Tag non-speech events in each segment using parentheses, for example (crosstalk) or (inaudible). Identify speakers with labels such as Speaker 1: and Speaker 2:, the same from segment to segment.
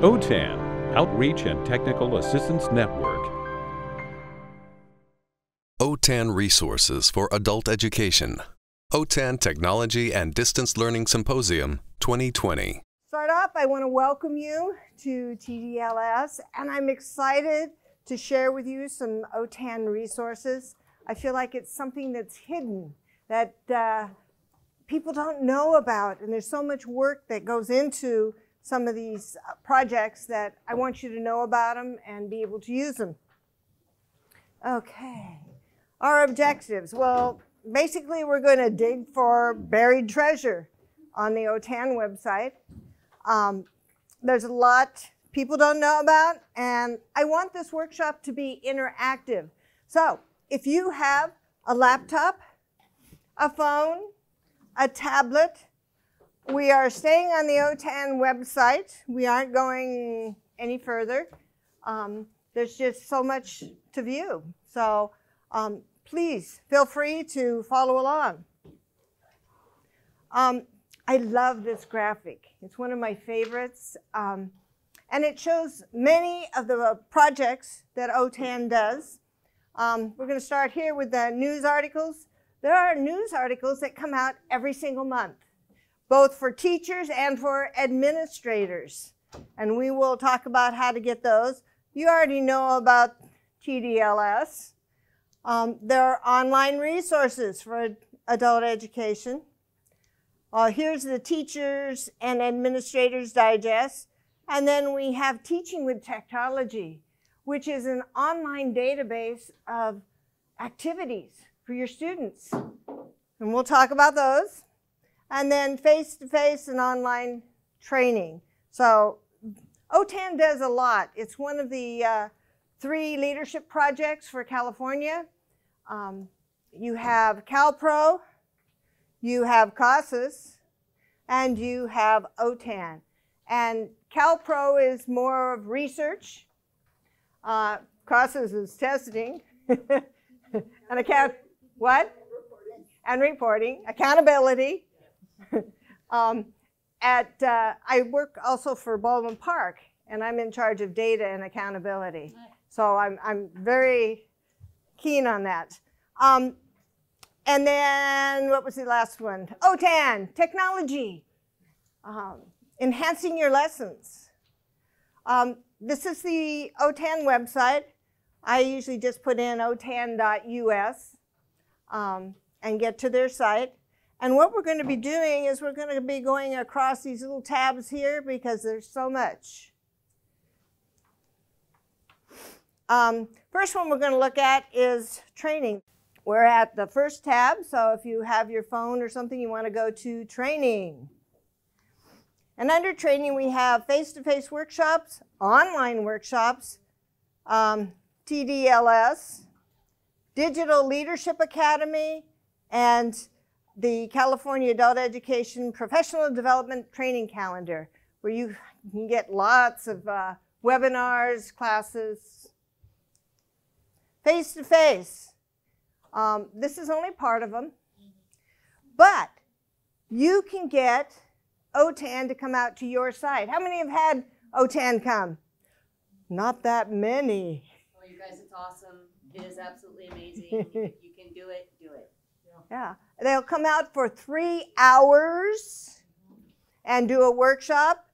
Speaker 1: OTAN, Outreach and Technical Assistance Network.
Speaker 2: OTAN Resources for Adult Education. OTAN Technology and Distance Learning Symposium 2020.
Speaker 3: Start off, I want to welcome you to TDLS, and I'm excited to share with you some OTAN resources. I feel like it's something that's hidden, that uh, people don't know about, and there's so much work that goes into some of these uh, projects that I want you to know about them and be able to use them. Okay, our objectives. Well, basically we're going to dig for buried treasure on the OTAN website. Um, there's a lot people don't know about, and I want this workshop to be interactive. So if you have a laptop, a phone, a tablet, we are staying on the OTAN website. We aren't going any further. Um, there's just so much to view. So um, please feel free to follow along. Um, I love this graphic. It's one of my favorites. Um, and it shows many of the projects that OTAN does. Um, we're going to start here with the news articles. There are news articles that come out every single month both for teachers and for administrators. And we will talk about how to get those. You already know about TDLS. Um, there are online resources for adult education. Uh, here's the Teachers and Administrators Digest. And then we have Teaching with Technology, which is an online database of activities for your students. And we'll talk about those and then face-to-face and online training. So OTAN does a lot. It's one of the uh, three leadership projects for California. Um, you have CalPro, you have CASAS, and you have OTAN. And CalPro is more of research. Uh, CASAS is testing. (laughs) and account, what? And reporting. Accountability. (laughs) um, at, uh, I work also for Baldwin Park, and I'm in charge of data and accountability. So I'm, I'm very keen on that. Um, and then, what was the last one? OTAN, technology, um, enhancing your lessons. Um, this is the OTAN website. I usually just put in otan.us um, and get to their site. And what we're going to be doing is we're going to be going across these little tabs here because there's so much. Um, first one we're going to look at is training. We're at the first tab, so if you have your phone or something, you want to go to training. And under training, we have face-to-face -face workshops, online workshops, um, TDLS, Digital Leadership Academy, and the California Adult Education Professional Development Training Calendar, where you can get lots of uh, webinars, classes, face-to-face. Um, this is only part of them. But you can get OTAN to come out to your site. How many have had OTAN come? Not that many.
Speaker 4: Well, you guys, it's awesome. It is absolutely amazing. (laughs) you can do it, do it.
Speaker 3: Yeah. They'll come out for three hours and do a workshop.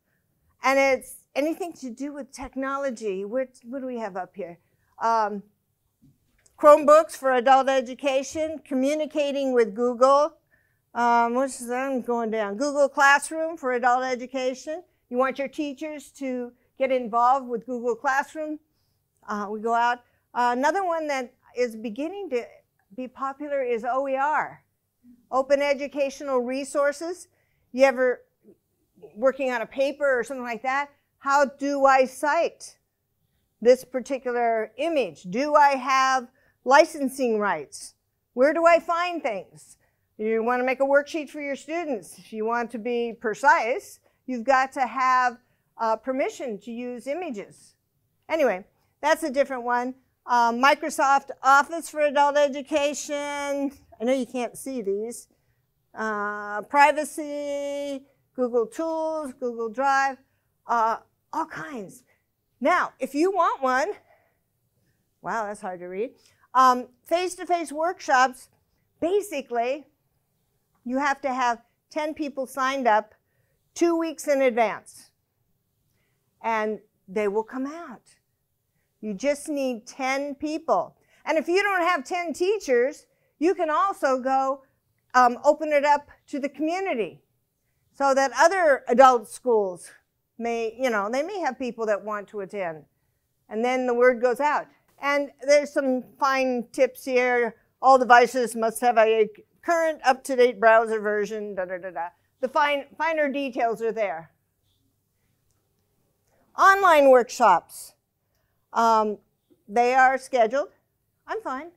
Speaker 3: And it's anything to do with technology. What, what do we have up here? Um, Chromebooks for adult education, communicating with Google. Um, what's I'm going down? Google Classroom for adult education. You want your teachers to get involved with Google Classroom. Uh, we go out. Another one that is beginning to be popular is OER, Open Educational Resources. You ever working on a paper or something like that? How do I cite this particular image? Do I have licensing rights? Where do I find things? You want to make a worksheet for your students. If you want to be precise, you've got to have uh, permission to use images. Anyway, that's a different one. Um, Microsoft Office for Adult Education. I know you can't see these. uh, privacy, Google Tools, Google Drive, uh, all kinds. Now, if you want one, wow, that's hard to read. Face to face workshops, basically, you have to have 10 people signed up two weeks in advance, and they will come out. You just need 10 people. And if you don't have 10 teachers, you can also go um, open it up to the community so that other adult schools may, you know, they may have people that want to attend. And then the word goes out. And there's some fine tips here. All devices must have a current up-to-date browser version, da da da da. The fine, finer details are there. Online workshops. Um, they are scheduled. I'm fine.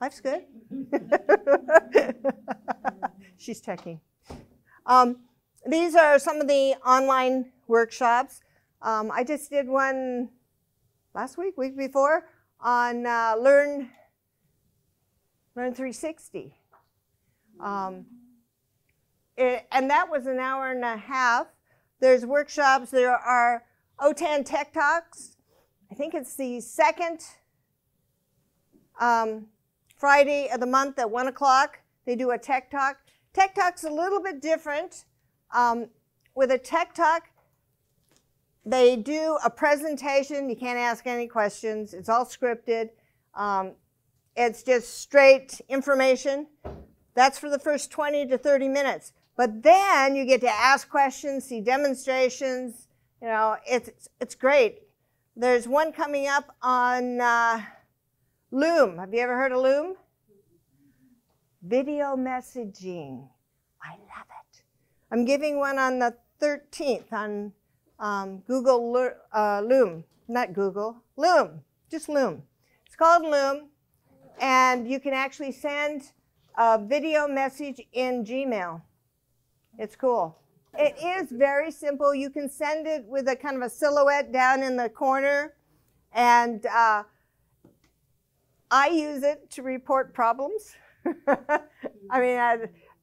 Speaker 3: Life's good. (laughs) She's checking. Um, these are some of the online workshops. Um, I just did one last week, week before, on uh, Learn Learn 360. Um, it, and that was an hour and a half. There's workshops. There are OTAN Tech Talks. I think it's the second um, Friday of the month at 1 o'clock. They do a Tech Talk. Tech Talk's a little bit different. Um, with a Tech Talk, they do a presentation. You can't ask any questions. It's all scripted. Um, it's just straight information. That's for the first 20 to 30 minutes. But then you get to ask questions, see demonstrations. You know, it's, it's great. There's one coming up on uh, Loom. Have you ever heard of Loom? Video messaging. I love it. I'm giving one on the 13th on um, Google uh, Loom. Not Google, Loom. Just Loom. It's called Loom. And you can actually send a video message in Gmail. It's cool. It is very simple. You can send it with a kind of a silhouette down in the corner. And uh, I use it to report problems. (laughs) I mean, I,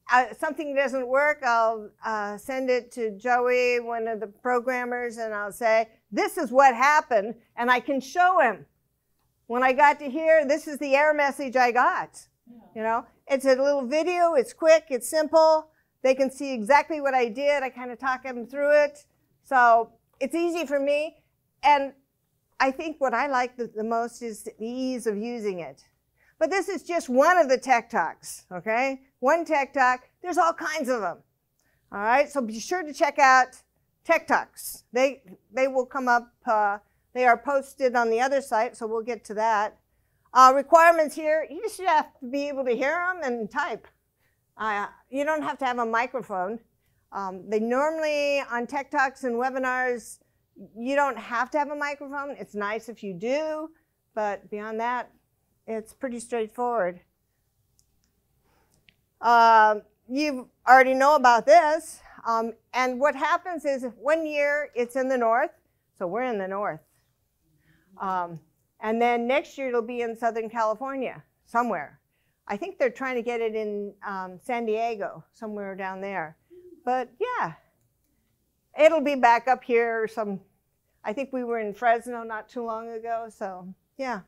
Speaker 3: I, something doesn't work, I'll uh, send it to Joey, one of the programmers, and I'll say, This is what happened. And I can show him. When I got to here, this is the error message I got. Yeah. You know, it's a little video, it's quick, it's simple. They can see exactly what I did. I kind of talk them through it. So it's easy for me. And I think what I like the, the most is the ease of using it. But this is just one of the tech talks, okay? One tech talk. There's all kinds of them. All right, so be sure to check out tech talks. They, they will come up, uh, they are posted on the other site, so we'll get to that. Uh, requirements here, you just have to be able to hear them and type. You don't have to have a microphone. Um, they normally, on tech talks and webinars, you don't have to have a microphone. It's nice if you do, but beyond that, it's pretty straightforward. Uh, you already know about this. Um, and what happens is one year it's in the north, so we're in the north. Um, and then next year it'll be in Southern California, somewhere. I think they're trying to get it in um, San Diego, somewhere down there. But yeah, it'll be back up here. Some, I think we were in Fresno not too long ago. So yeah.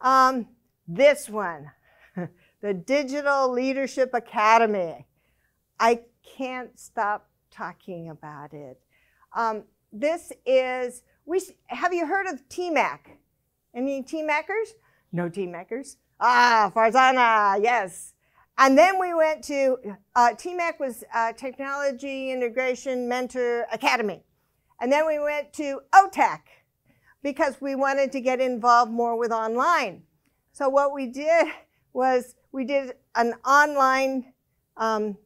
Speaker 3: Um, this one, (laughs) the Digital Leadership Academy. I can't stop talking about it. Um, this is, we, have you heard of TMAC? Any TMACers? No TMACers? Ah, Farzana, yes. And then we went to, uh, TMAC was uh, Technology Integration Mentor Academy. And then we went to OTAC, because we wanted to get involved more with online. So what we did was we did an online um,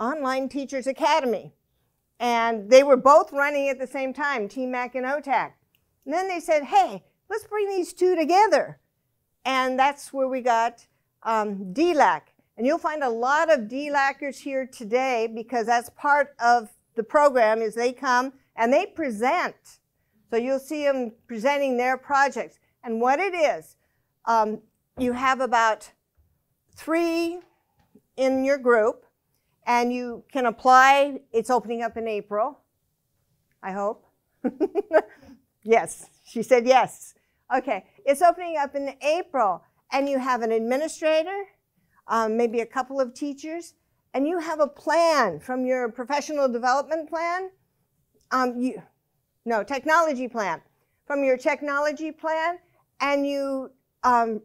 Speaker 3: online teachers academy, and they were both running at the same time, TMAC and OTAC. And then they said, "Hey, let's bring these two together," and that's where we got um, DLAC. And you'll find a lot of DLACers here today because that's part of the program is they come and they present so you'll see them presenting their projects. And what it is, um, you have about three in your group, and you can apply. It's opening up in April, I hope. (laughs) yes, she said yes. Okay, it's opening up in April, and you have an administrator, um, maybe a couple of teachers, and you have a plan from your professional development plan. Um, you, no, technology plan. From your technology plan, and you um,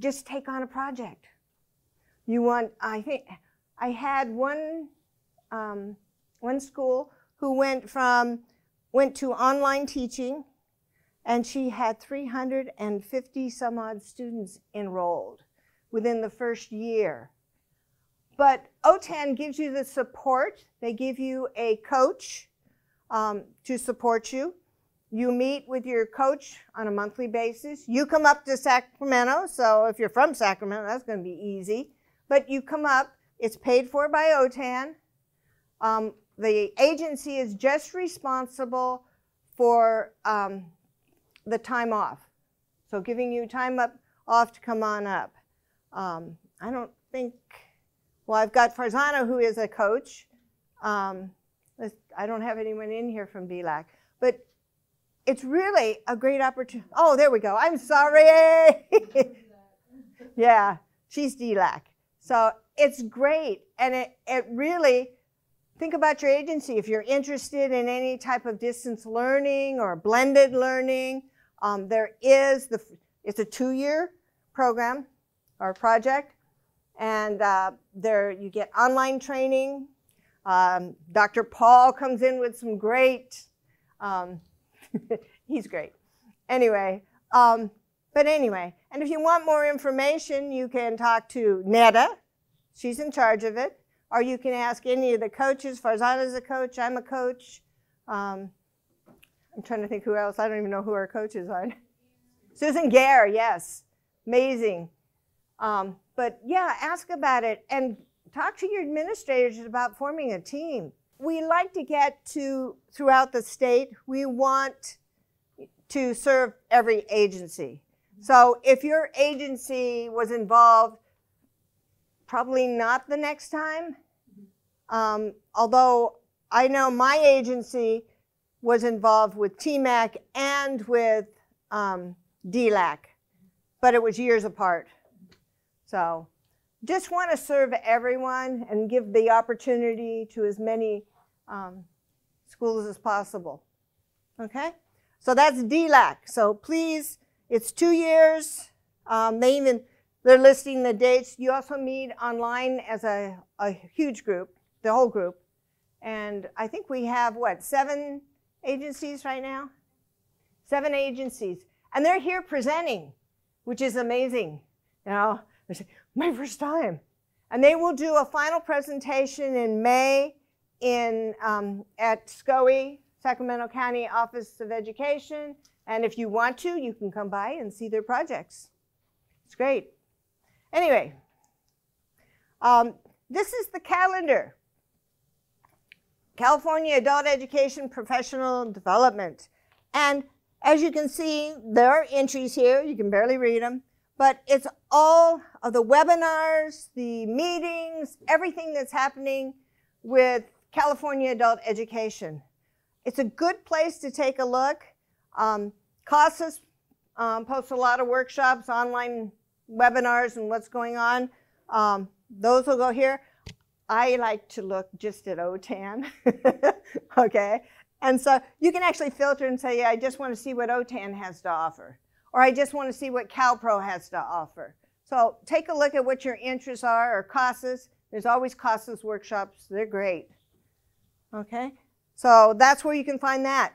Speaker 3: just take on a project. You want, I think, I had one, um, one school who went from, went to online teaching, and she had 350 some odd students enrolled within the first year. But OTAN gives you the support. They give you a coach um, to support you. You meet with your coach on a monthly basis. You come up to Sacramento, so if you're from Sacramento, that's going to be easy. But you come up, it's paid for by OTAN. Um, the agency is just responsible for um, the time off. So giving you time up off to come on up. Um, I don't think, well, I've got Farzana who is a coach. Um, I don't have anyone in here from DLAC, but it's really a great opportunity. Oh, there we go. I'm sorry. (laughs) yeah, she's DLAC. So it's great. And it, it really, think about your agency. If you're interested in any type of distance learning or blended learning, um, there is the, it's a two-year program or project. And uh, there you get online training. Um, Dr. Paul comes in with some great um, (laughs) He's great. Anyway, um, but anyway, and if you want more information, you can talk to Netta. She's in charge of it. Or you can ask any of the coaches. Farzana's a coach. I'm a coach. Um, I'm trying to think who else. I don't even know who our coaches are. (laughs) Susan Gaer, yes. Amazing. Um, but yeah, ask about it and talk to your administrators about forming a team we like to get to throughout the state. We want to serve every agency. So if your agency was involved, probably not the next time. Um, although I know my agency was involved with TMAC and with um, DLAC, but it was years apart. So just want to serve everyone and give the opportunity to as many um, schools as possible. Okay? So that's DLAC. So please, it's two years. Um, they even, they're listing the dates. You also meet online as a, a huge group, the whole group. And I think we have, what, seven agencies right now? Seven agencies. And they're here presenting, which is amazing. You know, my first time. And they will do a final presentation in May in, um, at SCOE, Sacramento County Office of Education. And if you want to, you can come by and see their projects. It's great. Anyway, um, this is the calendar. California Adult Education Professional Development. And as you can see, there are entries here. You can barely read them. But it's all of the webinars, the meetings, everything that's happening with California Adult Education. It's a good place to take a look. Um, CASAS um, posts a lot of workshops, online webinars, and what's going on. Um, those will go here. I like to look just at OTAN, (laughs) okay? And so you can actually filter and say, yeah, I just want to see what OTAN has to offer. Or I just want to see what CalPro has to offer. So take a look at what your interests are, or CASAS. There's always CASAS workshops. They're great. Okay? So that's where you can find that.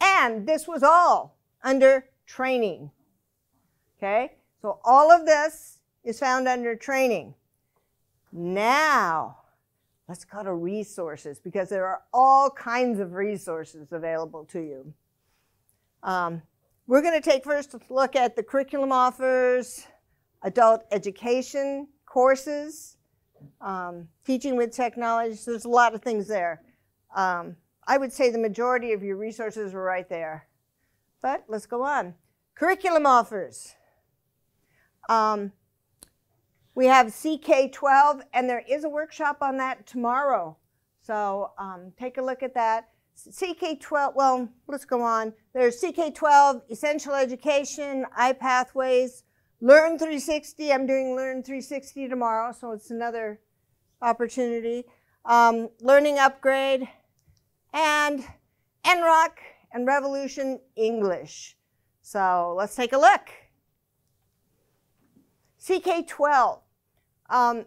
Speaker 3: And this was all under training. Okay? So all of this is found under training. Now, let's go to resources because there are all kinds of resources available to you. Um, we're going to take first a look at the curriculum offers, adult education courses, um, teaching with technology. There's a lot of things there. Um, I would say the majority of your resources are right there. But let's go on. Curriculum offers. Um, We have CK12, and there is a workshop on that tomorrow. So um, take a look at that. CK12, well, let's go on. There's CK12, Essential Education, iPathways, Learn 360. I'm doing Learn 360 tomorrow, so it's another opportunity. Um, learning Upgrade, and NROC and Revolution English. So let's take a look. CK12. Um,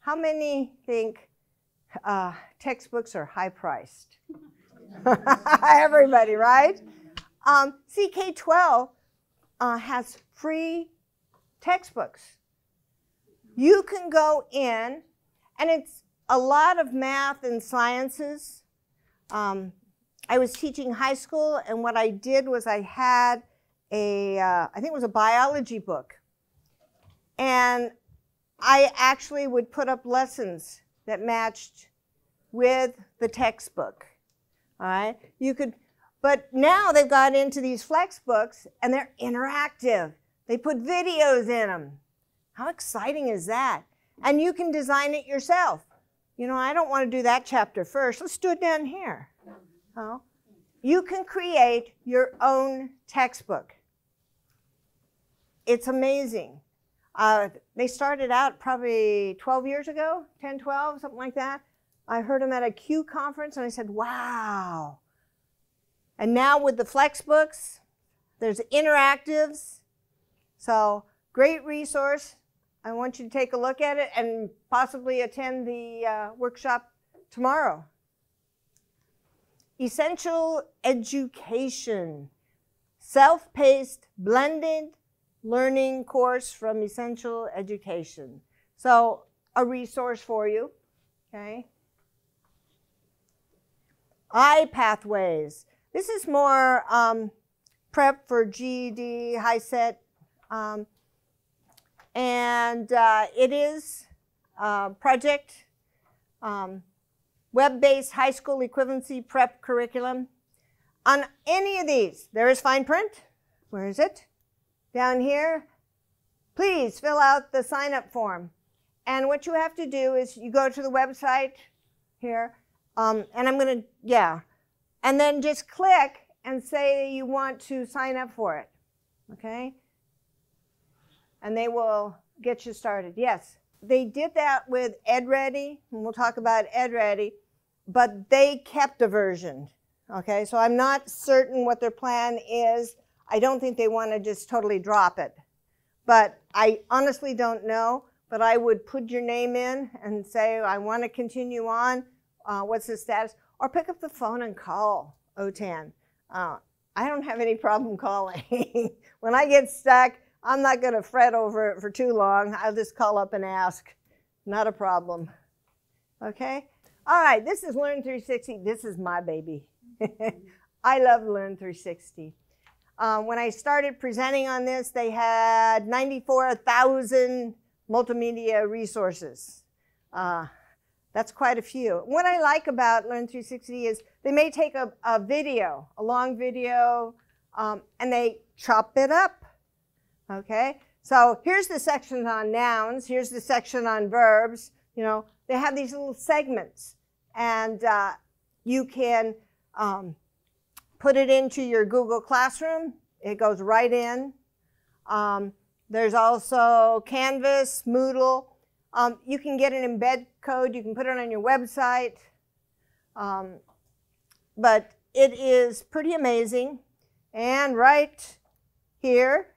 Speaker 3: how many think uh, textbooks are high priced? (laughs) Everybody, right? Um, CK12 uh, has free textbooks. You can go in, and it's a lot of math and sciences. Um, I was teaching high school, and what I did was I had a, uh, I think it was a biology book. And I actually would put up lessons that matched with the textbook. All right? You could, but now they've got into these flex books and they're interactive. They put videos in them. How exciting is that? And you can design it yourself. You know, I don't want to do that chapter first. Let's do it down here. Oh. You can create your own textbook. It's amazing. Uh, they started out probably 12 years ago, 10, 12, something like that. I heard them at a CUE conference and I said, wow. And now with the Flexbooks, there's interactives. So great resource. I want you to take a look at it and possibly attend the uh, workshop tomorrow. Essential education, self-paced, blended learning course from Essential Education. So a resource for you, okay? iPathways. This is more um, prep for GED, HiSET, um, and uh, it is a project, um, web-based high school equivalency prep curriculum. On any of these, there is fine print. Where is it? Down here, please fill out the sign up form. And what you have to do is you go to the website here, um, and I'm going to, yeah, and then just click and say you want to sign up for it. Okay? And they will get you started. Yes, they did that with EdReady, and we'll talk about EdReady, but they kept a version. Okay, so I'm not certain what their plan is I don't think they want to just totally drop it. But I honestly don't know. But I would put your name in and say, I want to continue on. Uh, what's the status? Or pick up the phone and call OTAN. Uh, I don't have any problem calling. (laughs) when I get stuck, I'm not going to fret over it for too long. I'll just call up and ask. Not a problem. Okay? All right, this is Learn 360. This is my baby. (laughs) I love Learn 360. Um, when I started presenting on this, they had 94,000 multimedia resources. Uh, that's quite a few. What I like about Learn 360 is they may take a, a video, a long video, um, and they chop it up. Okay? So here's the section on nouns. Here's the section on verbs. You know, they have these little segments. And uh, you can um, put it into your Google Classroom. It goes right in. Um, there's also Canvas, Moodle. Um, you can get an embed code. You can put it on your website. Um, but it is pretty amazing. And right here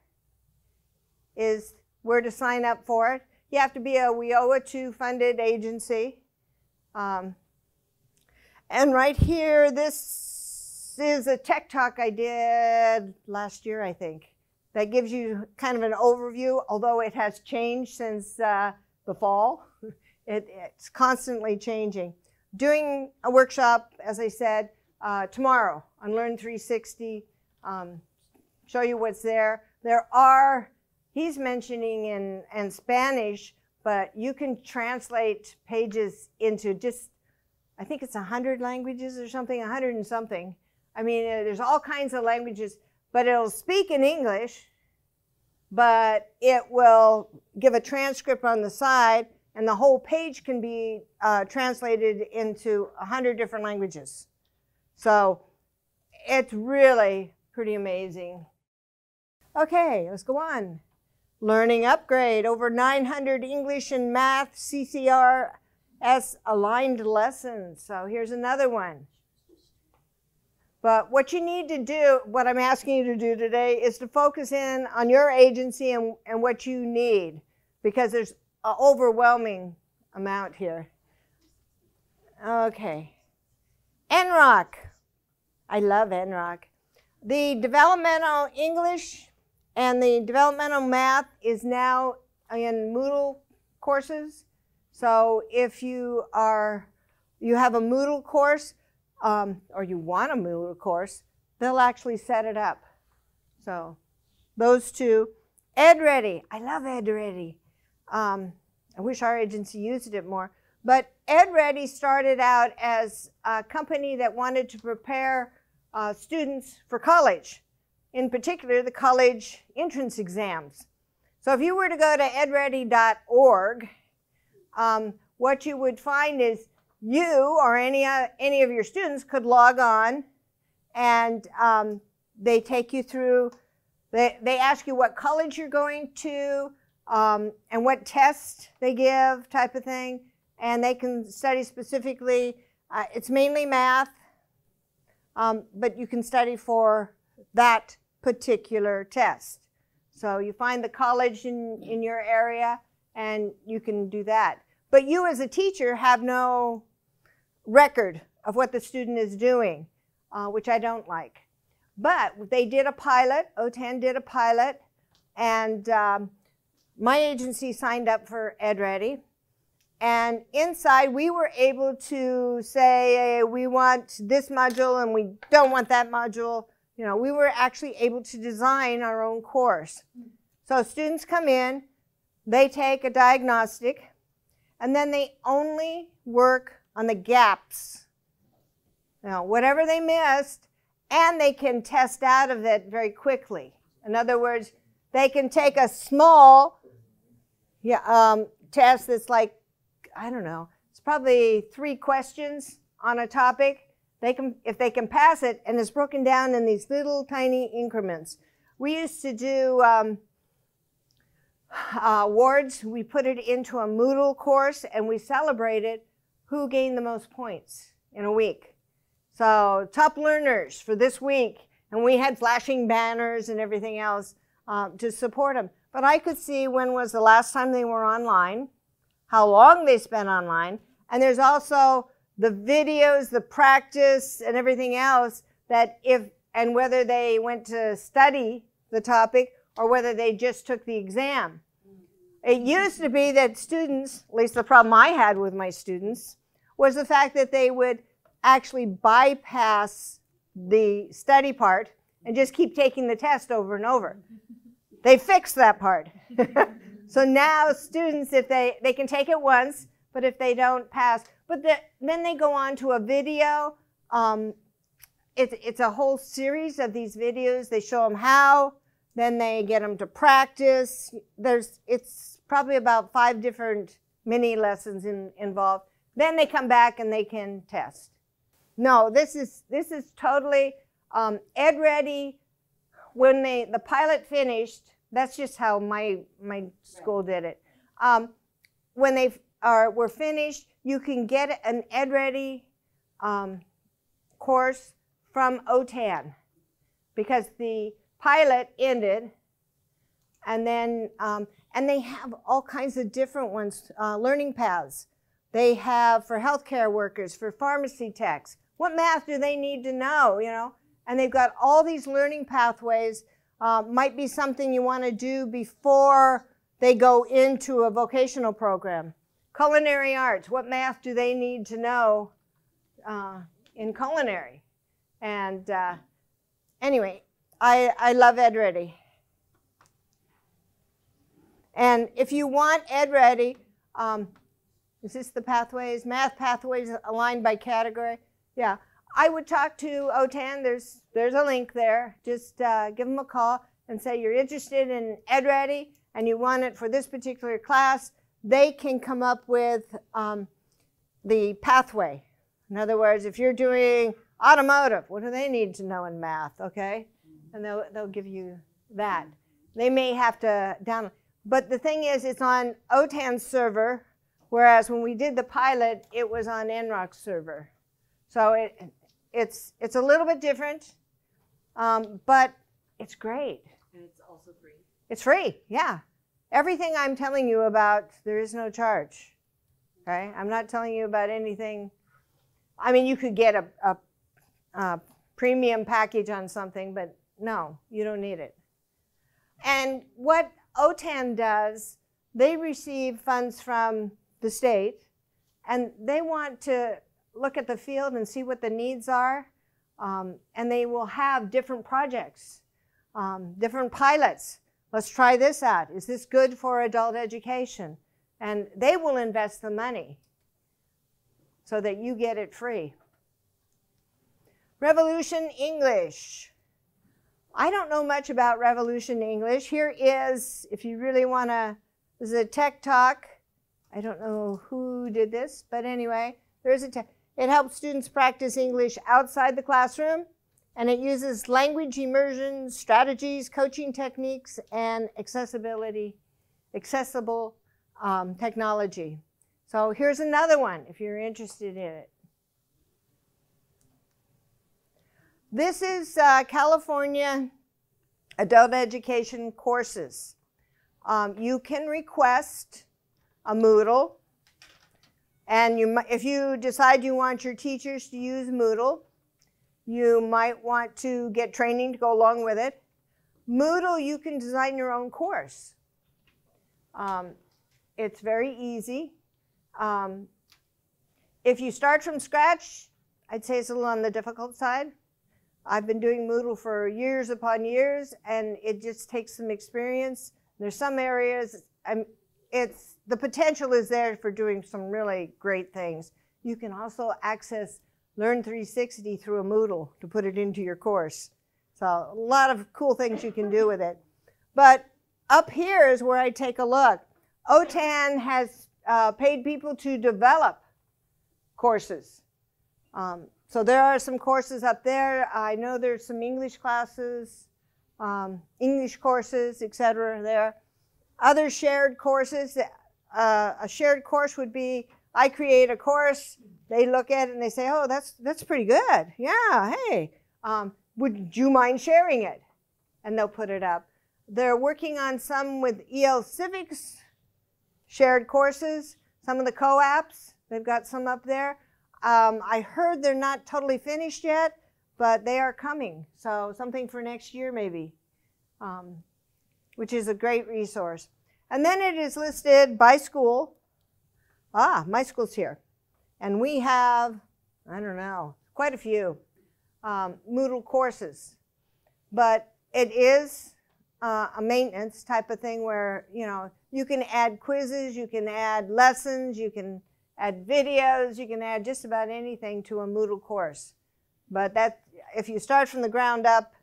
Speaker 3: is where to sign up for it. You have to be a WIOA 2 funded agency. Um, and right here, this is a tech talk I did last year, I think, that gives you kind of an overview, although it has changed since uh, the fall. (laughs) It, it's constantly changing. Doing a workshop, as I said, uh, tomorrow on Learn 360, um, show you what's there. There are, he's mentioning in, in Spanish, but you can translate pages into just, I think it's 100 languages or something, 100 and something. I mean, uh, there's all kinds of languages, but it'll speak in English, but it will give a transcript on the side, and the whole page can be uh, translated into 100 different languages. So it's really pretty amazing. Okay, let's go on. Learning upgrade, over 900 English and math CCRS aligned lessons. So here's another one. But what you need to do, what I'm asking you to do today, is to focus in on your agency and, and what you need because there's an overwhelming amount here. Okay. NROC. I love NROC. The developmental English and the developmental math is now in Moodle courses. So if you are, you have a Moodle course, um, or you want a Moodle course, they'll actually set it up. So those two. EdReady. I love EdReady. Um, I wish our agency used it more. But EdReady started out as a company that wanted to prepare uh, students for college, in particular the college entrance exams. So if you were to go to edready.org, um, what you would find is you or any, uh, any of your students could log on and um, they take you through, they, they ask you what college you're going to um, and what test they give type of thing. And they can study specifically, uh, it's mainly math, um, but you can study for that particular test. So you find the college in, in your area and you can do that. But you as a teacher have no record of what the student is doing, uh, which I don't like. But they did a pilot, OTAN did a pilot, and um, my agency signed up for EdReady. And inside, we were able to say, hey, we want this module and we don't want that module. You know, we were actually able to design our own course. So students come in, they take a diagnostic, and then they only work on the gaps. Now, whatever they missed, and they can test out of it very quickly. In other words, they can take a small yeah, um, test that's like, I don't know, it's probably three questions on a topic. They can, if they can pass it, and it's broken down in these little tiny increments. We used to do um, uh, awards. We put it into a Moodle course, and we celebrated who gained the most points in a week. So top learners for this week, and we had flashing banners and everything else um, to support them. But I could see when was the last time they were online, how long they spent online, and there's also the videos, the practice, and everything else that if and whether they went to study the topic or whether they just took the exam. It used to be that students, at least the problem I had with my students, was the fact that they would actually bypass the study part and just keep taking the test over and over. They fixed that part. (laughs) so now students, if they, they can take it once, but if they don't pass, but the, then they go on to a video. Um, it's, it's a whole series of these videos. They show them how, then they get them to practice. There's, it's probably about five different mini lessons in, involved. Then they come back and they can test. No, this is, this is totally um, ed ready. When they, the pilot finished, that's just how my, my school did it. Um, when they are, were finished, you can get an ed ready um, course from OTAN because the pilot ended and then um, and they have all kinds of different ones uh, learning paths they have for healthcare workers, for pharmacy techs. What math do they need to know, you know? And they've got all these learning pathways. Uh, might be something you want to do before they go into a vocational program. Culinary arts, what math do they need to know uh, in culinary? And uh, anyway, I, I love EdReady. And if you want EdReady, um, is this the pathways? Math pathways aligned by category? Yeah. I would talk to OTAN. There's, there's a link there. Just uh, give them a call. and say you're interested in EdReady and you want it for this particular class, they can come up with um, the pathway. In other words, if you're doing automotive, what do they need to know in math? Okay, and they'll they'll give you that. They may have to download, but the thing is, it's on OTAN's server, whereas when we did the pilot, it was on NROC's server. So it it's it's a little bit different, um, but it's great.
Speaker 4: And it's also free.
Speaker 3: It's free, yeah. Everything I'm telling you about, there is no charge. Okay, I'm not telling you about anything. I mean, you could get a, a, a premium package on something, but no, you don't need it. And what OTAN does, they receive funds from the state, and they want to look at the field and see what the needs are, um, and they will have different projects, um, different pilots. Let's try this out. Is this good for adult education? And they will invest the money so that you get it free. Revolution English. I don't know much about Revolution English. Here is, if you really want to, this is a tech talk. I don't know who did this, but anyway, there's a tech. It helps students practice English outside the classroom, and it uses language immersion strategies, coaching techniques, and accessibility, accessible um, technology. So here's another one if you're interested in it. This is uh, California adult education courses. Um, you can request a Moodle, and you, if you decide you want your teachers to use Moodle, you might want to get training to go along with it. Moodle, you can design your own course. Um, it's very easy. Um, if you start from scratch, I'd say it's a little on the difficult side. I've been doing Moodle for years upon years, and it just takes some experience. There's some areas, I'm, it's the potential is there for doing some really great things. You can also access Learn 360 through a Moodle to put it into your course. So a lot of cool things you can do with it. But up here is where I take a look. OTAN has uh, paid people to develop courses. Um, so there are some courses up there. I know there's some English classes, um, English courses, etc. there. Other shared courses, uh, a shared course would be I create a course, they look at it and they say, oh, that's, that's pretty good. Yeah, hey, um, would you mind sharing it? And they'll put it up. They're working on some with EL Civics shared courses, some of the co-ops, they've got some up there. Um, I heard they're not totally finished yet, but they are coming. So something for next year maybe, um, which is a great resource. And then it is listed by school. Ah, my school's here. And we have, I don't know, quite a few um, Moodle courses. But it is uh, a maintenance type of thing where, you know, you can add quizzes, you can add lessons, you can add videos, you can add just about anything to a Moodle course. But that, if you start from the ground up,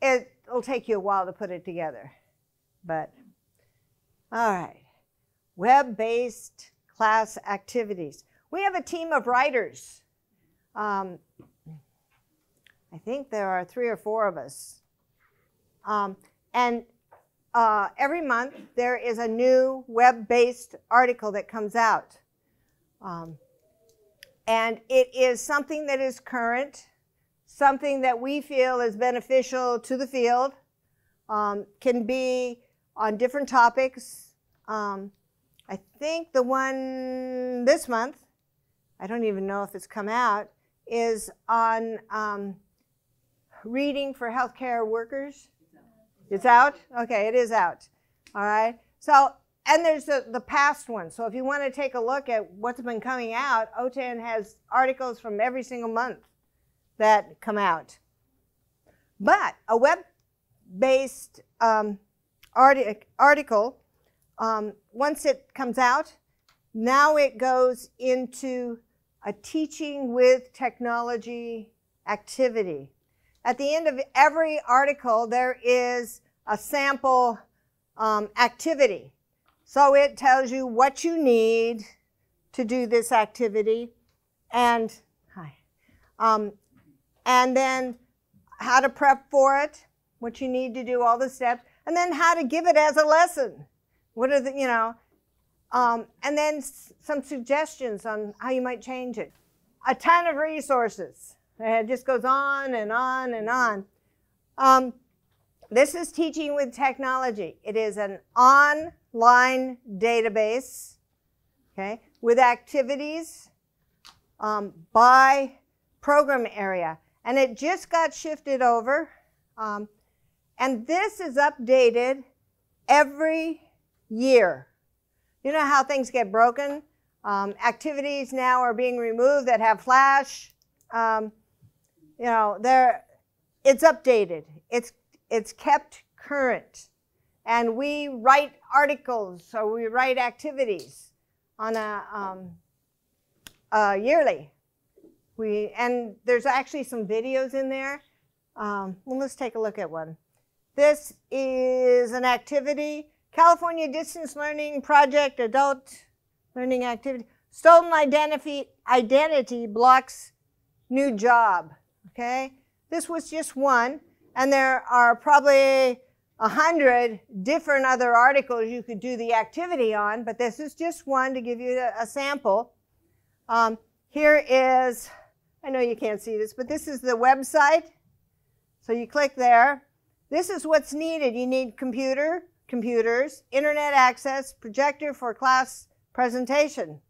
Speaker 3: it'll take you a while to put it together. But, all right, web-based class activities. We have a team of writers. Um, I think there are three or four of us. Um, and uh, every month there is a new web-based article that comes out. Um, and it is something that is current, something that we feel is beneficial to the field, um, can be on different topics. Um, I think the one this month, I don't even know if it's come out, is on um, reading for healthcare workers. It's out? Okay, it is out. All right. So and there's the, the past one. So if you want to take a look at what's been coming out, OTAN has articles from every single month that come out. But a web-based um, artic article, um, once it comes out, now it goes into a teaching with technology activity. at the end of every article, there is a sample um, activity. So it tells you what you need to do this activity and hi, um, and then how to prep for it, what you need to do, all the steps, and then how to give it as a lesson. What are the, you know, um, and then some suggestions on how you might change it. A ton of resources. It just goes on and on and on. Um, this is teaching with technology. It is an online database, okay, with activities um, by program area. And it just got shifted over. Um, and this is updated every year. You know how things get broken? Um, activities now are being removed that have flash. Um, you know, they're, it's updated. It's, it's kept current. And we write articles or we write activities on a, um, uh, yearly. We, and there's actually some videos in there. Um, well, let's take a look at one. This is an activity, California Distance Learning Project Adult Learning Activity. Stolen identity, identity blocks new job. Okay, this was just one, and there are probably a hundred different other articles you could do the activity on, but this is just one to give you a, sample. Um, here is, I know you can't see this, but this is the website. So you click there. This is what's needed. You need computer, computers, internet access, projector for class presentation.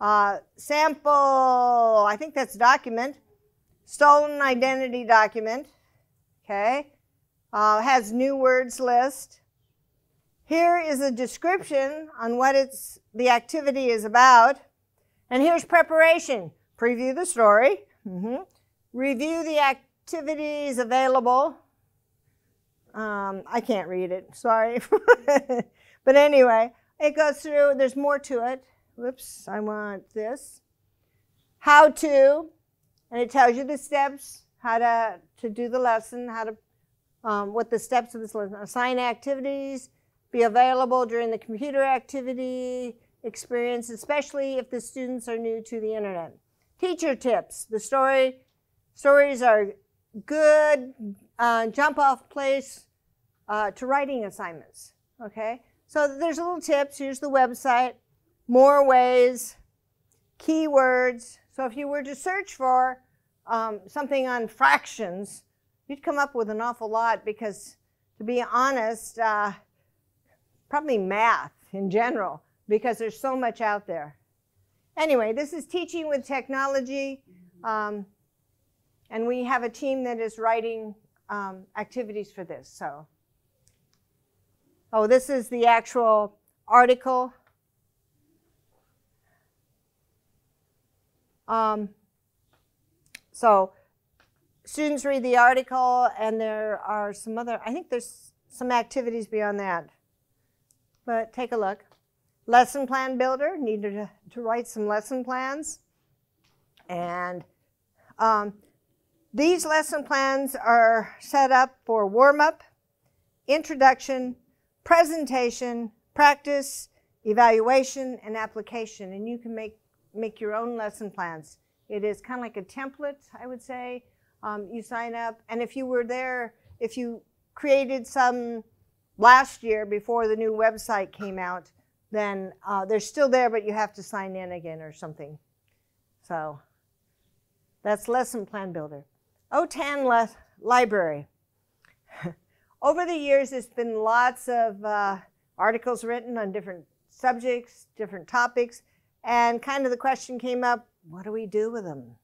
Speaker 3: Uh, sample, I think that's document. Stolen identity document. Okay. Uh, has new words list. Here is a description on what it's the activity is about. And here's preparation. Preview the story. Mhm. Review the activities available. Um, I can't read it, sorry. (laughs) but anyway, it goes through, there's more to it. Whoops, I want this. How to, and it tells you the steps, how to, to do the lesson, how to, um, what the steps of this lesson. Assign activities, be available during the computer activity experience, especially if the students are new to the internet. Teacher tips. The story stories are good uh, jump off place uh, to writing assignments. Okay, so there's little tips. Here's the website. More ways, keywords. So if you were to search for um, something on fractions, you'd come up with an awful lot because, to be honest, uh, probably math in general because there's so much out there. Anyway, this is teaching with technology. Um, and we have a team that is writing um, activities for this. So, oh, this is the actual article. Um, so, students read the article, and there are some other, I think there's some activities beyond that. But take a look. Lesson plan builder, needed to, to write some lesson plans. And um, these lesson plans are set up for warm up, introduction, presentation, practice, evaluation, and application. And you can make, make your own lesson plans. It is kind of like a template, I would say. Um, you sign up, and if you were there, if you created some last year before the new website came out, then uh, they're still there, but you have to sign in again or something. So that's Lesson Plan Builder. OTAN le- Library. (laughs) Over the years, there's been lots of uh, articles written on different subjects, different topics, and kind of the question came up what do we do with them?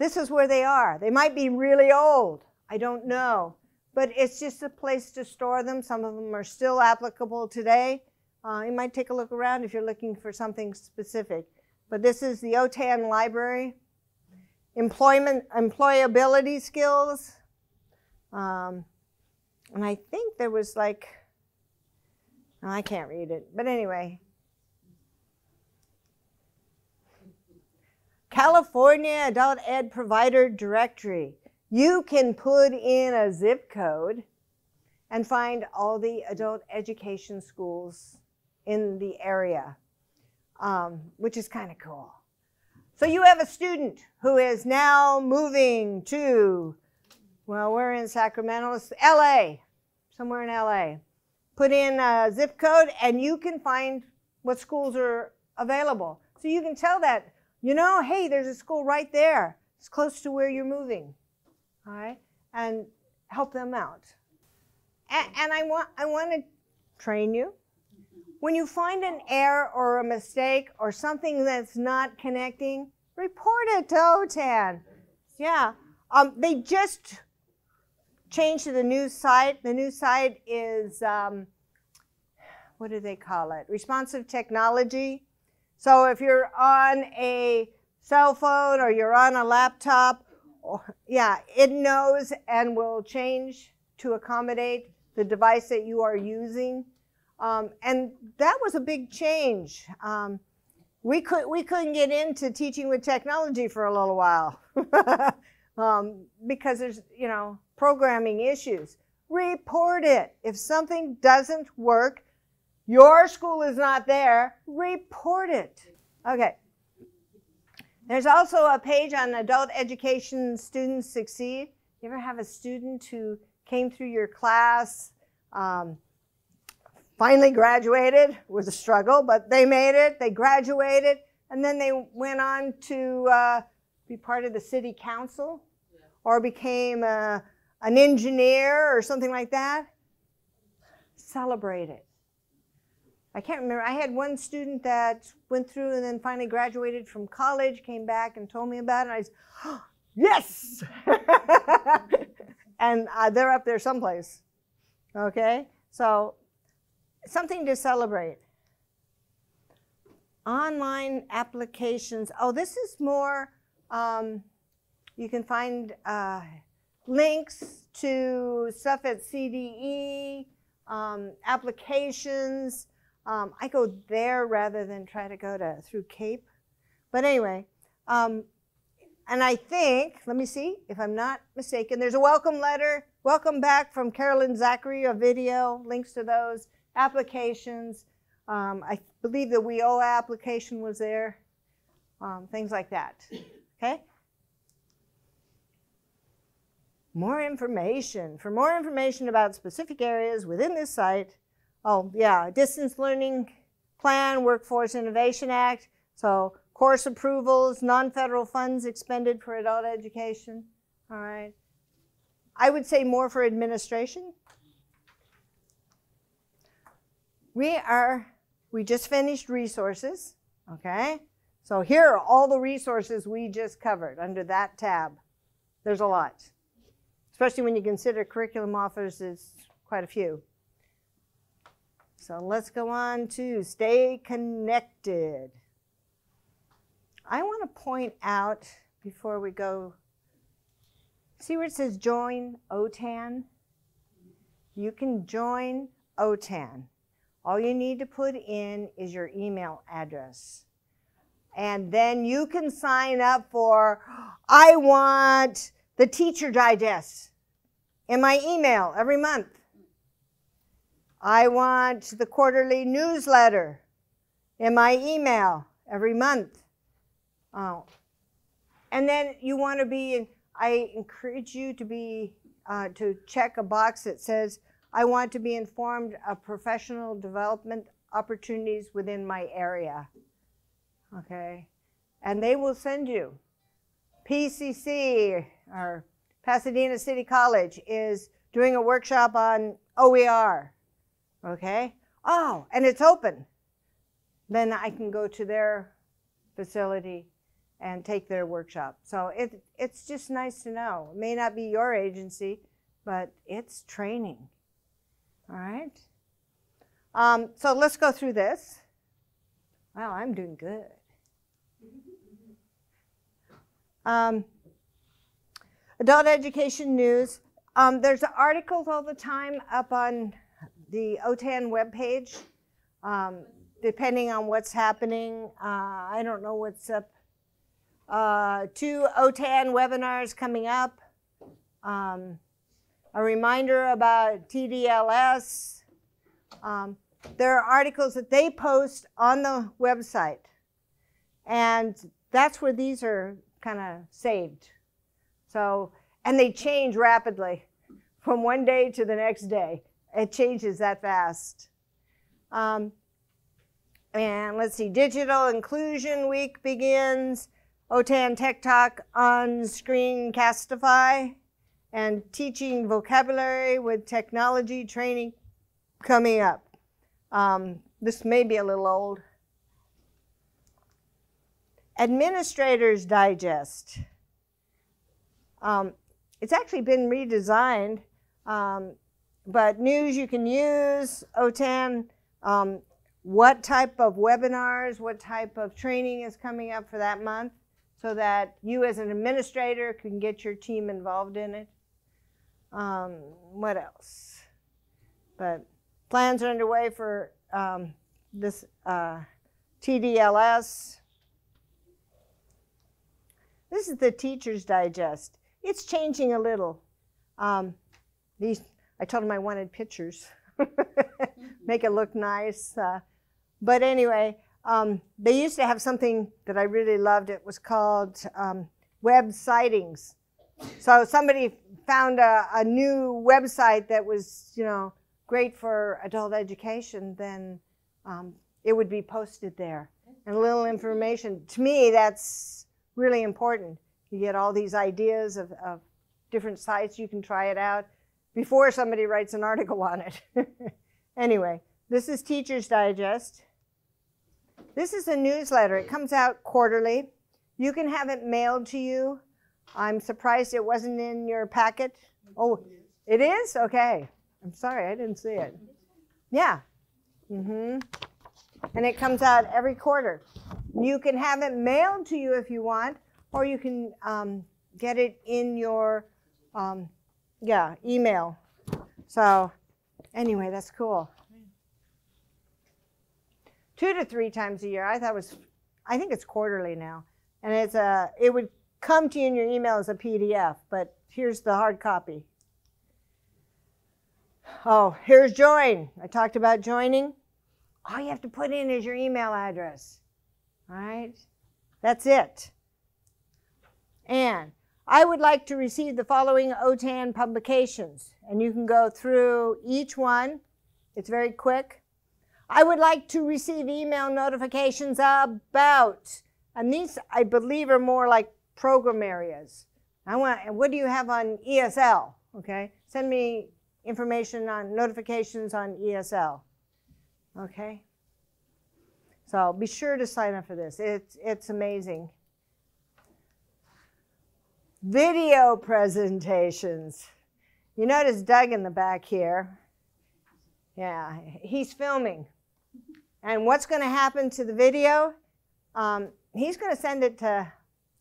Speaker 3: This is where they are. They might be really old, I don't know, but it's just a place to store them. Some of them are still applicable today. Uh, you might take a look around if you're looking for something specific. But this is the OTAN library. Employment, employability skills. Um, and I think there was like, I can't read it, but anyway. California Adult Ed Provider Directory. you can put in a zip code and find all the adult education schools in the area, um, which is kind of cool. So you have a student who is now moving to, well, we're in Sacramento, LA, somewhere in LA. Put in a zip code and you can find what schools are available. So you can tell that, you know, hey, there's a school right there. It's close to where you're moving. All right? And help them out. And, and I want I want to train you. When you find an error or a mistake or something that's not connecting, report it to OTAN. Yeah. Um, they just changed to the new site. The new site is, um, what do they call it? Responsive technology. So if you're on a cell phone or you're on a laptop, or, yeah, it knows and will change to accommodate the device that you are using. Um, and that was a big change. Um, we, could, we couldn't get into teaching with technology for a little while (laughs) um, because there's, you know, programming issues. Report it. If something doesn't work, your school is not there, report it. Okay. There's also a page on adult education students succeed. You ever have a student who came through your class, um, finally graduated, it was a struggle, but they made it, they graduated, and then they went on to uh, be part of the city council or became a, an engineer or something like that. Celebrate it. I can't remember. I had one student that went through and then finally graduated from college, came back and told me about it. I said, oh, (gasps) yes! (laughs) and uh, they're up there someplace. Okay? So, something to celebrate. Online applications. Oh, this is more, um, you can find uh, links to stuff at CDE, um, applications. Um, I go there rather than try to go to through CAEP. But anyway, um, and I think, let me see if I'm not mistaken, there's a welcome letter, welcome back from Carolyn Zachry, a video, links to those, applications. Um, I believe the WIOA application was there, um, things like that. Okay? More information. For more information about specific areas within this site, oh, yeah, Distance Learning Plan, Workforce Innovation Act. So course approvals, non-federal funds expended for adult education. All right. I would say more for administration. We are, we just finished resources, okay? So here are all the resources we just covered under that tab. There's a lot, especially when you consider curriculum offers is quite a few. So let's go on to stay connected. I want to point out before we go, see where it says join OTAN? You can join OTAN. All you need to put in is your email address. And then you can sign up for, I want the teacher digest in my email every month. I want the quarterly newsletter in my email every month. Oh. And then you want to be, I encourage you to be, uh, to check a box that says, I want to be informed of professional development opportunities within my area. Okay? And they will send you. PCC, or Pasadena City College, is doing a workshop on OER. Okay? Oh, and it's open. Then I can go to their facility and take their workshop. So it, it's just nice to know. It may not be your agency, but it's training. All right? Um, so let's go through this. Wow, I'm doing good. Um, adult education news. Um, there's articles all the time up on the OTAN webpage, um, depending on what's happening. Uh, I don't know what's up uh, two OTAN webinars coming up. um, a reminder about TDLS. Um, there are articles that they post on the website, and that's where these are kind of saved. So, and they change rapidly from one day to the next day. It changes that fast. Um, and let's see, Digital Inclusion Week begins. OTAN Tech Talk on Screencastify and teaching vocabulary with technology training coming up. Um, this may be a little old. Administrators Digest. Um, it's actually been redesigned, um, but news you can use, OTAN, um, what type of webinars, what type of training is coming up for that month so that you as an administrator can get your team involved in it. Um, what else? But plans are underway for um, this uh, TDLS. This is the Teacher's Digest. It's changing a little. Um, these, I told him I wanted pictures, make it look nice. Uh, but anyway, um, they used to have something that I really loved. It was called um, web sightings. So somebody found a, a, new website that was, you know, great for adult education, then um, it would be posted there. And a little information. To me, that's really important. You get all these ideas of, of different sites. You can try it out before somebody writes an article on it. (laughs) anyway, this is Teacher's Digest. This is a newsletter. It comes out quarterly. You can have it mailed to you. I'm surprised it wasn't in your packet. Oh, it is? Okay. I'm sorry, I didn't see it. Yeah. Mm-hmm. And it comes out every quarter. You can have it mailed to you if you want, or you can um, get it in your, um, yeah, email. So, anyway, that's cool two to three times a year. I thought was, I think it's quarterly now, and it's a. It would come to you in your email as a PDF, but here's the hard copy. Oh, here's join. I talked about joining. All you have to put in is your email address. All right, that's it. And I would like to receive the following OTAN publications, and you can go through each one. It's very quick. I would like to receive email notifications about, and these I believe are more like program areas. I want, what do you have on ESL? Okay, send me information on notifications on ESL. Okay, so be sure to sign up for this. It's it's amazing. Video presentations. You notice Doug in the back here. Yeah, he's filming. And what's going to happen to the video? Um, he's going to send it to,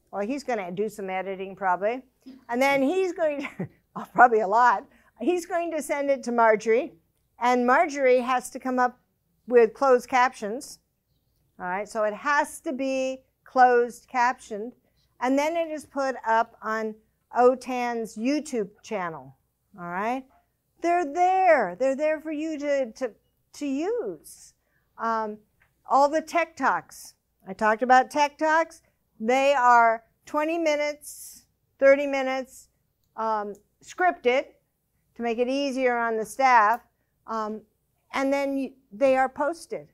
Speaker 3: well, he's going to do some editing probably. And then he's going to, (laughs) probably a lot, he's going to send it to Marjorie. And Marjorie has to come up with closed captions. All right, so it has to be closed captioned. And then it is put up on OTAN's YouTube channel. All right, they're there. They're there for you to, to, to use. Um, all the tech talks. I talked about tech talks. They are 20 minutes, 30 minutes, um, scripted to make it easier on the staff, um, and then you, they are posted.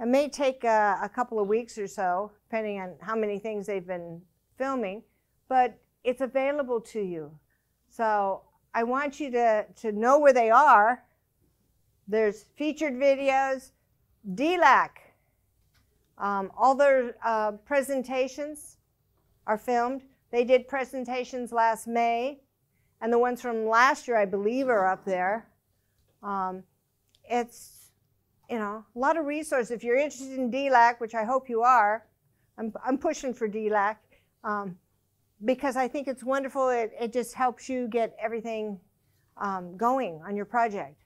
Speaker 3: It may take a, a, couple of weeks or so, depending on how many things they've been filming, but it's available to you. So I want you to, to know where they are. There's featured videos, DLAC. Um, all their uh, presentations are filmed. They did presentations last May, and the ones from last year, I believe, are up there. Um, it's, you know, a lot of resources. If you're interested in DLAC, which I hope you are, I'm, I'm pushing for DLAC um, because I think it's wonderful. It, it just helps you get everything um, going on your project.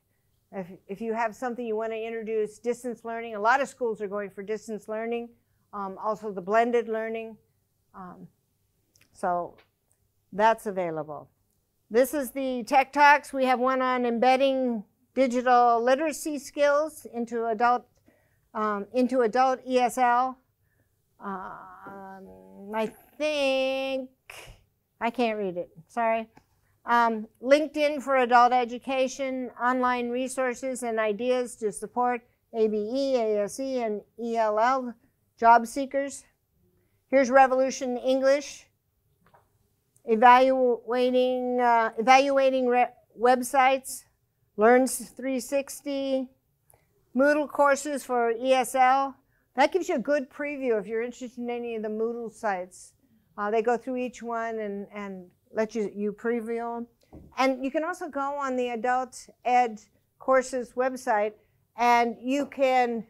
Speaker 3: If, if you have something you want to introduce, distance learning, a lot of schools are going for distance learning, um, also the blended learning. Um, so that's available. This is the Tech Talks. We have one on embedding digital literacy skills into adult um, into adult ESL. Um, I think I can't read it. Sorry. Um, LinkedIn for adult education, online resources and ideas to support ABE, ASE, and ELL job seekers. Here's Revolution English, evaluating, uh, evaluating websites, Learns 360, Moodle courses for ESL. That gives you a good preview if you're interested in any of the Moodle sites. Uh, they go through each one and, and let you, you preview them. And you can also go on the Adult Ed Courses website and you can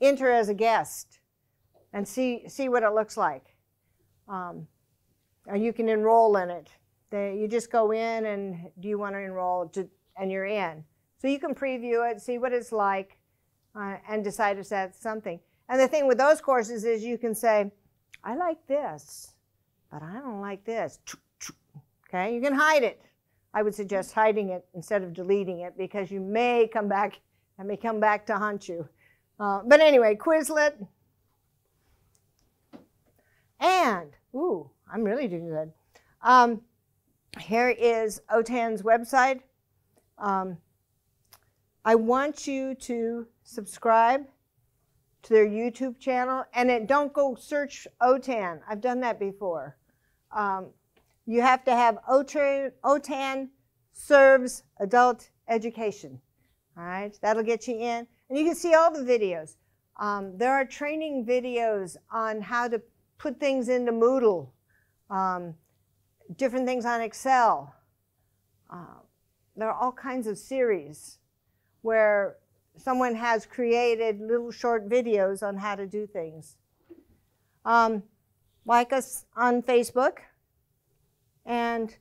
Speaker 3: enter as a guest and see, see what it looks like. Um, or you can enroll in it. They, you just go in and do you want to enroll to, and you're in. So you can preview it, see what it's like, uh, and decide if that's something. And the thing with those courses is you can say, I like this, but I don't like this. Okay, you can hide it. I would suggest hiding it instead of deleting it because you may come back and may come back to haunt you. Uh, but anyway, Quizlet. And, ooh, I'm really doing good. Um, here is OTAN's website. Um, I want you to subscribe to their YouTube channel and it, don't go search OTAN. I've done that before. Um, you have to have OTAN, OTAN serves adult education. All right, that'll get you in. And you can see all the videos. Um, there are training videos on how to put things into Moodle, um, different things on Excel. Uh, there are all kinds of series where someone has created little short videos on how to do things. Um, like us on Facebook. And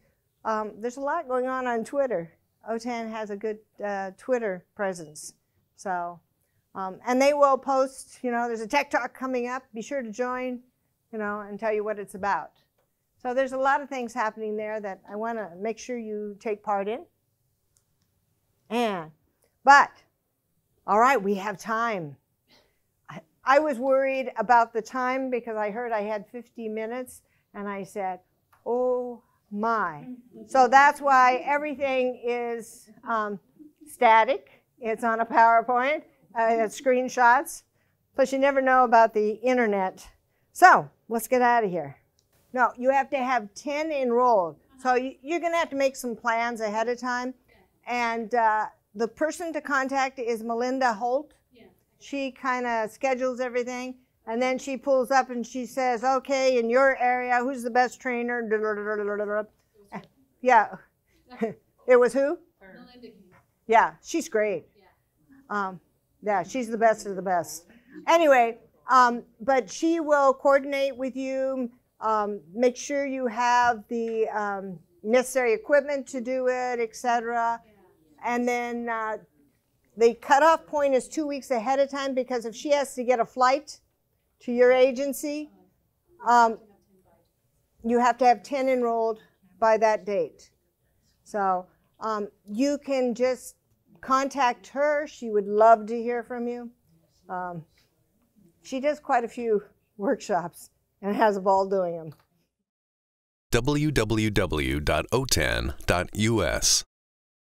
Speaker 3: um, there's a lot going on on Twitter. OTAN has a good uh, Twitter presence. So, um, and they will post, you know, there's a tech talk coming up. Be sure to join, you know, and tell you what it's about. So there's a lot of things happening there that I want to make sure you take part in. And, but, all right, we have time. I, was worried about the time because I heard I had 50 minutes, and I said, oh my. So that's why everything is um, static. It's on a PowerPoint, uh, it's screenshots. Plus, you never know about the internet. So let's get out of here. No, you have to have 10 enrolled. So you're going to have to make some plans ahead of time. And uh, the person to contact is Melinda Holt. She kind of schedules everything. And then she pulls up and she says, okay, in your area, who's the best trainer? Yeah. (laughs) it was who? Yeah, she's great. Um, yeah, she's the best of the best. Anyway, um, but she will coordinate with you, um, make sure you have the um, necessary equipment to do it, etc. And then uh, the cutoff point is two weeks ahead of time because if she has to get a flight, to your agency, um, you have to have 10 enrolled by that date. So um, you can just contact her. She would love to hear from you. Um, she does quite a few workshops and has a ball doing them.
Speaker 2: www.otan.us